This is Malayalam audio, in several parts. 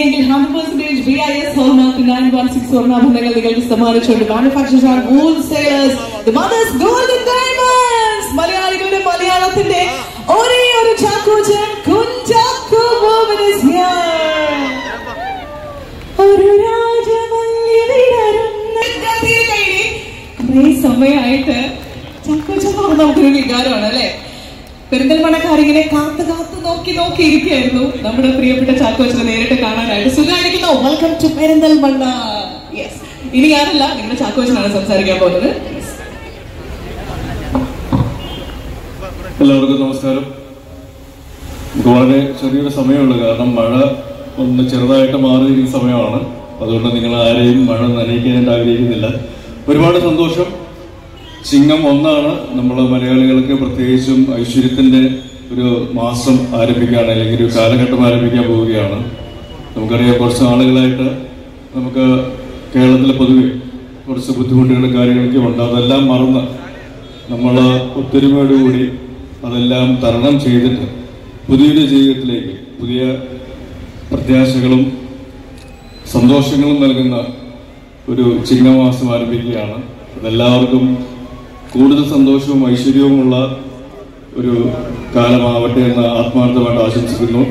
എങ്കിൽ hundred percentage B I S hallmark nine one six and wholesalers the mothers golden diamonds മലയാളികളുടെ മലയാളത്തിന്റെ ഒരേ ഒരു ചാക്കോച്ചൻ കുഞ്ചാക്കോ ബോബൻ is here. ഒരു രാജമല്ലി വിടരുന്ന കുറേ സമയമായിട്ട് ചാക്കോച്ചൻ എന്ന് പറഞ്ഞാൽ നമുക്കൊരു വികാരമാണ് അല്ലേ? പെരിന്തൽമണക്കാരിങ്ങനെ കാത്ത് കാത്ത് നോക്കി നോക്കി ഇരിക്കുകയായിരുന്നു. നമ്മുടെ പ്രിയപ്പെട്ട ചാക്കോച്ചനെ നേരിട്ട് വെൽക്കം ടു പെരിന്തൽമണ്ണ യെസ് ഇനി ഞാനല്ല നിങ്ങളുടെ ചാക്കോച്ചനാണ് സംസാരിക്കാൻ പോകുന്നത്. എല്ലാവർക്കും നമസ്കാരം. ഇത് വളരെ ചെറിയൊരു സമയമുള്ളൂ കാരണം മഴ ഒന്ന് ചെറുതായിട്ട് മാറിയിരിക്കുന്ന സമയമാണ്. അതുകൊണ്ട് നിങ്ങൾ ആരെയും മഴ നനയിക്കാനായിട്ട് ആഗ്രഹിക്കുന്നില്ല. ഒരുപാട് സന്തോഷം. ചിങ്ങം ഒന്നാണ്. നമ്മൾ മലയാളികൾക്ക് പ്രത്യേകിച്ചും ഐശ്വര്യത്തിന്റെ ഒരു മാസം ആരംഭിക്കുകയാണ് അല്ലെങ്കിൽ ഒരു കാലഘട്ടം ആരംഭിക്കാൻ പോവുകയാണ്. നമുക്കറിയാം കുറച്ച് ആളുകളായിട്ട് നമുക്ക് കേരളത്തിലെ പൊതുവെ കുറച്ച് ബുദ്ധിമുട്ടുകളും കാര്യങ്ങളൊക്കെ ഉണ്ട്. അതെല്ലാം മറന്ന് നമ്മൾ ഒത്തൊരുമയോടുകൂടി അതെല്ലാം തരണം ചെയ്തിട്ട് പുതിയൊരു ജീവിതത്തിലേക്ക് പുതിയ പ്രത്യാശകളും സന്തോഷങ്ങളും നൽകുന്ന ഒരു ചിങ്ങമാസം ആരംഭിക്കുകയാണ്. അതെല്ലാവർക്കും കൂടുതൽ സന്തോഷവും ഐശ്വര്യവുമുള്ള ഒരു കാലമാവട്ടെ എന്ന് ആത്മാർത്ഥമായിട്ട് ആശംസിക്കുന്നു.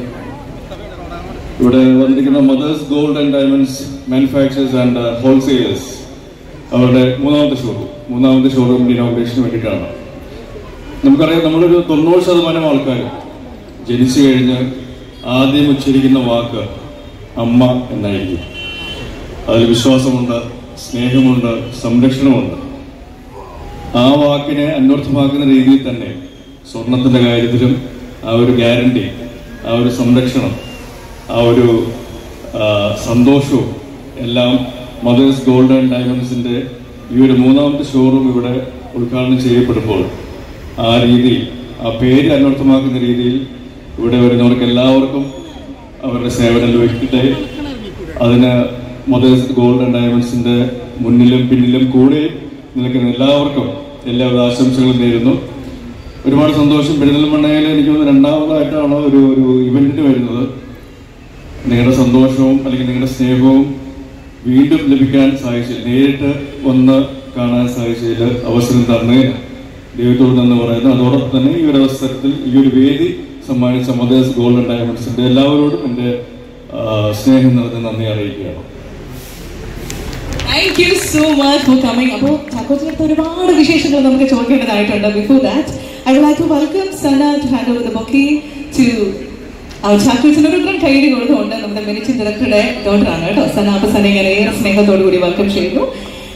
ഇവിടെ വന്നിരിക്കുന്ന mothers gold and diamonds manufacturers and wholesalers അവരുടെ മൂന്നാമത്തെ ഷോറൂം മൂന്നാമത്തെ ഷോറൂം ഇനോഗ്രേഷന് വേണ്ടിയിട്ടാണ്. നമുക്കറിയാം നമ്മളൊരു തൊണ്ണൂറ് ശതമാനം ആൾക്കാർ ജനിച്ചു കഴിഞ്ഞ് ആദ്യം ഉച്ചരിക്കുന്ന വാക്ക് അമ്മ എന്നായിരിക്കും. അതിൽ വിശ്വാസമുണ്ട് സ്നേഹമുണ്ട് സംരക്ഷണമുണ്ട്. ആ വാക്കിനെ അന്വർത്ഥമാക്കുന്ന രീതിയിൽ തന്നെ സ്വർണത്തിന്റെ കാര്യത്തിലും ആ ഒരു ഗ്യാരണ്ടി ആ ഒരു സംരക്ഷണം ആ ഒരു സന്തോഷവും എല്ലാം മദേഴ്സ് ഗോൾഡ് ആൻഡ് ഡയമണ്ട്സിന്റെ ഈ ഒരു മൂന്നാമത്തെ ഷോറൂം ഇവിടെ ഉദ്ഘാടനം ചെയ്യപ്പെടുമ്പോൾ ആ രീതിയിൽ ആ പേര് അന്വർത്ഥമാക്കുന്ന രീതിയിൽ ഇവിടെ വരുന്നവർക്ക് എല്ലാവർക്കും അവരുടെ സേവനം ലഭിക്കട്ടെ. അതിന് മദേഴ്സ് ഗോൾഡ് ആൻഡ് ഡയമണ്ട്സിന്റെ മുന്നിലും പിന്നിലും കൂടെ നിൽക്കുന്ന എല്ലാവർക്കും എല്ലാവിധ ആശംസകളും നേരുന്നു. ഒരുപാട് സന്തോഷം. പെരുന്തൽമണ്ണയിൽ എനിക്ക് രണ്ടാമതായിട്ടാണ് ഒരു ഒരു ഇവന്റിന് വരുന്നത് നിങ്ങളുടെ സന്തോഷവും അല്ലെങ്കിൽ നിങ്ങളുടെ സ്നേഹവും വീണ്ടും ലഭിക്കാൻ സാധിച്ചില്ല. നേരിട്ട് ഒന്ന് കാണാൻ സാധിച്ചതിൽ അവസരം തന്നതിന് ദൈവത്തോട് നന്ദി പറയുന്നു. അതോടൊപ്പം തന്നെ ഈ ഒരു അവസരത്തിൽ ഈ ഒരു വേദി സമ്മാനിച്ച മദേഴ്സ് ഗോൾഡൻ ഡയമണ്ട്സിന്റെ എല്ലാവരോടും എന്റെ സ്നേഹം നിറഞ്ഞ നന്ദി അറിയിക്കുകയാണ്. Thank you so much for coming അപ്പോൾ ചാക്കോച്ചിനടുത്ത് ഒരുപാട് വിശേഷങ്ങൾ നമുക്ക് ചോദിക്കേണ്ടതായിട്ടുണ്ട്. Before that I would like to welcome Sana to hand over the bouquet to ചാക്കോച്ചിന് ഒരു ഉത്തരം കൈയ്യടി കൊടുത്തുകൊണ്ട് നമ്മുടെ മിനിച്ചിൻ ഡയറക്ടറുടെ ഡോട്ടറാണ് കേട്ടോ. സന അപ്പൊ സന ഞാൻ ഏറെ സ്നേഹത്തോടു കൂടി വെൽക്കം ചെയ്യുന്നു.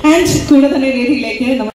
ആൻഡ് കൂടെ തന്നെ രീതിയിലേക്ക് നമ്മൾ